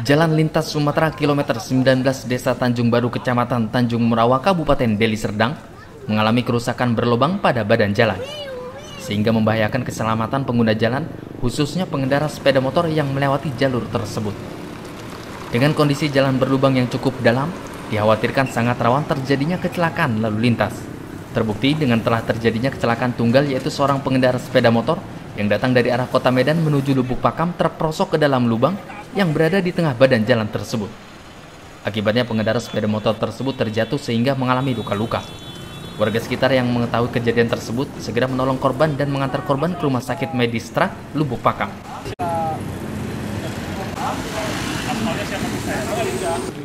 Jalan Lintas Sumatera kilometer 19 Desa Tanjung Baru Kecamatan Tanjung Merawa Kabupaten Deli Serdang mengalami kerusakan berlubang pada badan jalan sehingga membahayakan keselamatan pengguna jalan khususnya pengendara sepeda motor yang melewati jalur tersebut. Dengan kondisi jalan berlubang yang cukup dalam, dikhawatirkan sangat rawan terjadinya kecelakaan lalu lintas. Terbukti dengan telah terjadinya kecelakaan tunggal yaitu seorang pengendara sepeda motor yang datang dari arah kota Medan menuju Lubuk Pakam terperosok ke dalam lubang yang berada di tengah badan jalan tersebut. Akibatnya pengendara sepeda motor tersebut terjatuh sehingga mengalami luka-luka. Warga sekitar yang mengetahui kejadian tersebut segera menolong korban dan mengantar korban ke rumah sakit Medistra, Lubuk Pakam.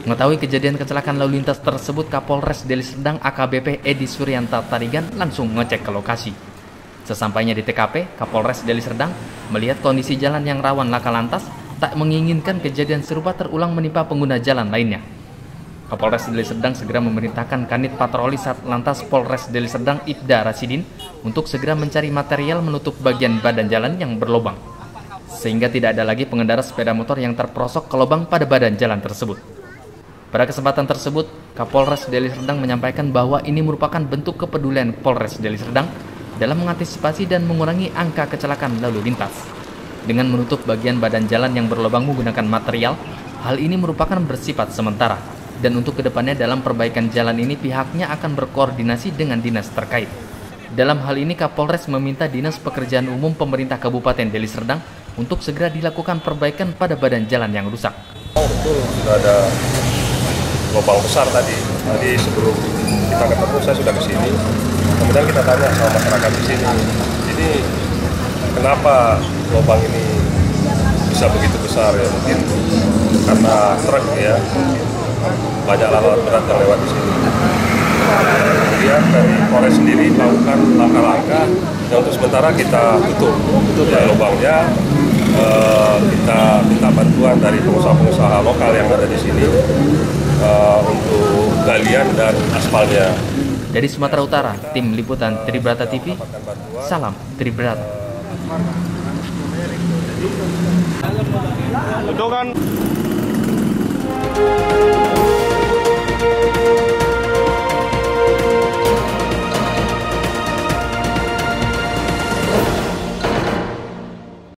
Mengetahui kejadian kecelakaan lalu lintas tersebut, Kapolres Deli Serdang AKBP Edi Suryanta Tarigan langsung mengecek ke lokasi. Sesampainya di TKP, Kapolres Deli Serdang melihat kondisi jalan yang rawan laka lantas tak menginginkan kejadian serupa terulang menimpa pengguna jalan lainnya. Kapolres Deli Serdang segera memerintahkan Kanit Patroli Lantas Polres Deli Serdang Ibda Rasidin untuk segera mencari material menutup bagian badan jalan yang berlobang, sehingga tidak ada lagi pengendara sepeda motor yang terperosok ke lubang pada badan jalan tersebut. Pada kesempatan tersebut, Kapolres Deli Serdang menyampaikan bahwa ini merupakan bentuk kepedulian Polres Deli Serdang dalam mengantisipasi dan mengurangi angka kecelakaan lalu lintas. Dengan menutup bagian badan jalan yang berlubang menggunakan material, hal ini merupakan bersifat sementara. Dan untuk ke depannya dalam perbaikan jalan ini pihaknya akan berkoordinasi dengan dinas terkait. Dalam hal ini Kapolres meminta Dinas Pekerjaan Umum Pemerintah Kabupaten Deli Serdang untuk segera dilakukan perbaikan pada badan jalan yang rusak. Oh betul, sudah ada lubang besar tadi. Tadi sebelum kita ketemu saya sudah ke sini. Kemudian kita tanya sama masyarakat di sini. Jadi kenapa lubang ini bisa begitu besar ya? Mungkin karena truk ya. Banyak alat berat yang lewat di sini. Kemudian dari Polres sendiri melakukan langkah-langkah yang untuk sementara kita tutup. Tutup ya lubangnya. Uh, kita minta bantuan dari pengusaha-pengusaha lokal yang ada di sini uh, untuk galian dan aspalnya. Dari Sumatera Utara, tim liputan Tribrata TV, salam Tribrata. Kan